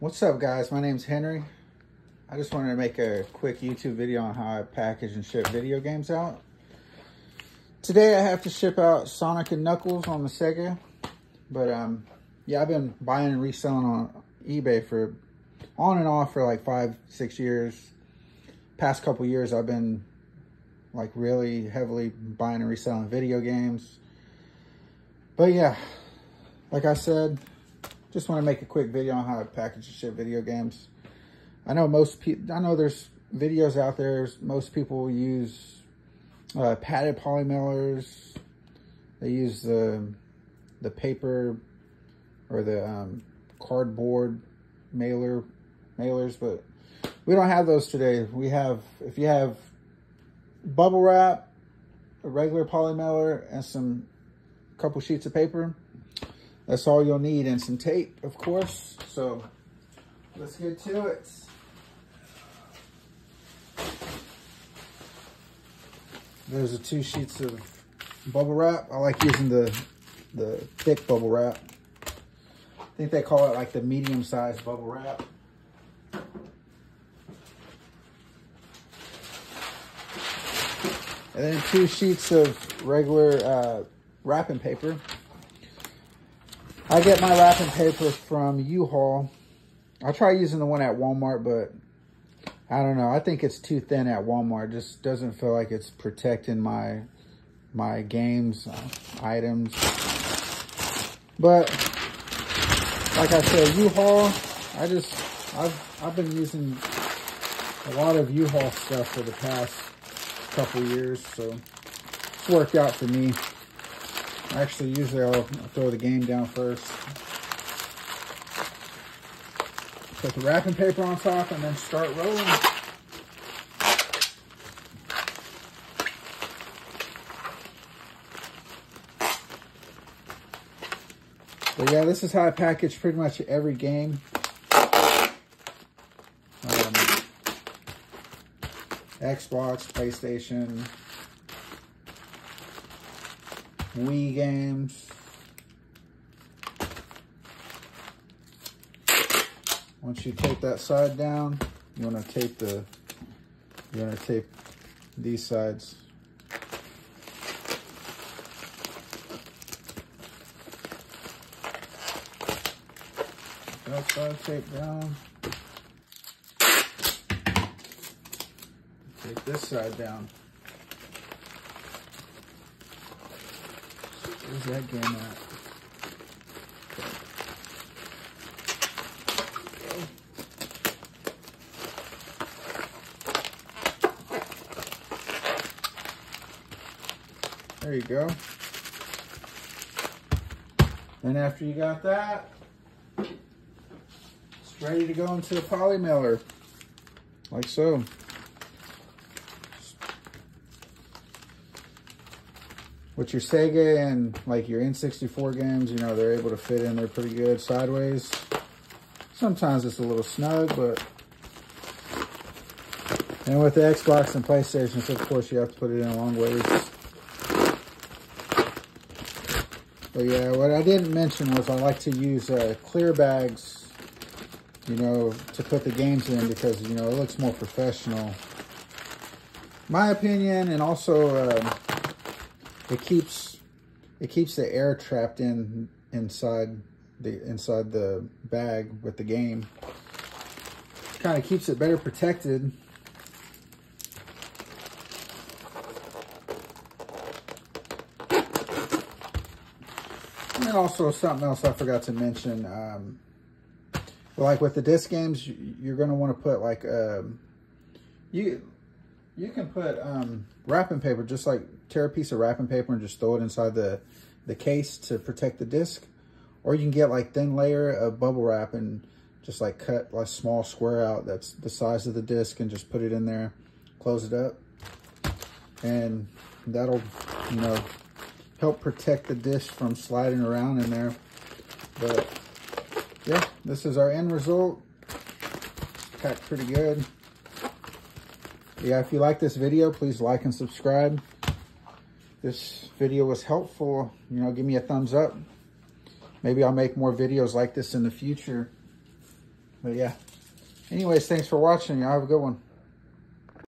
What's up guys? My name's Henry. I just wanted to make a quick YouTube video on how I package and ship video games out. Today I have to ship out Sonic and Knuckles on the Sega. But um, yeah, I've been buying and reselling on eBay for on and off for like five, six years. Past couple years I've been like really heavily buying and reselling video games. But yeah, like I said, just want to make a quick video on how to package and ship video games. I know most people, I know there's videos out there, most people use uh, padded poly mailers. They use the, the paper or the um, cardboard mailer mailers, but we don't have those today. We have, if you have bubble wrap, a regular poly mailer, and some couple sheets of paper, that's all you'll need and some tape, of course. So let's get to it. There's the two sheets of bubble wrap. I like using the, the thick bubble wrap. I think they call it like the medium sized bubble wrap. And then two sheets of regular uh, wrapping paper. I get my wrapping paper from U-Haul. I try using the one at Walmart, but I don't know. I think it's too thin at Walmart. It just doesn't feel like it's protecting my my games uh, items. But like I said, U-Haul. I just I've I've been using a lot of U-Haul stuff for the past couple years, so it's worked out for me. Actually, usually I'll throw the game down first. Put the wrapping paper on top and then start rolling. But yeah, this is how I package pretty much every game. Um, Xbox, PlayStation, Wii games. Once you tape that side down, you want to tape the, you want to tape these sides. That side tape down. Take this side down. Where's that game at? There you go. And after you got that, it's ready to go into the poly mailer, like so. With your Sega and like your N64 games, you know, they're able to fit in there pretty good sideways. Sometimes it's a little snug, but... And with the Xbox and PlayStations, of course, you have to put it in a long ways. But yeah, what I didn't mention was I like to use uh, clear bags, you know, to put the games in because, you know, it looks more professional. My opinion, and also... Uh, it keeps it keeps the air trapped in inside the inside the bag with the game. Kind of keeps it better protected. And also something else I forgot to mention. Um, like with the disc games, you're going to want to put like um, you you can put um, wrapping paper, just like tear a piece of wrapping paper and just throw it inside the, the case to protect the disc. Or you can get like thin layer of bubble wrap and just like cut a small square out that's the size of the disc and just put it in there, close it up. And that'll, you know, help protect the disc from sliding around in there. But yeah, this is our end result. Packed pretty good yeah, if you like this video, please like and subscribe. This video was helpful. You know, give me a thumbs up. Maybe I'll make more videos like this in the future. But yeah. Anyways, thanks for watching. Y'all have a good one.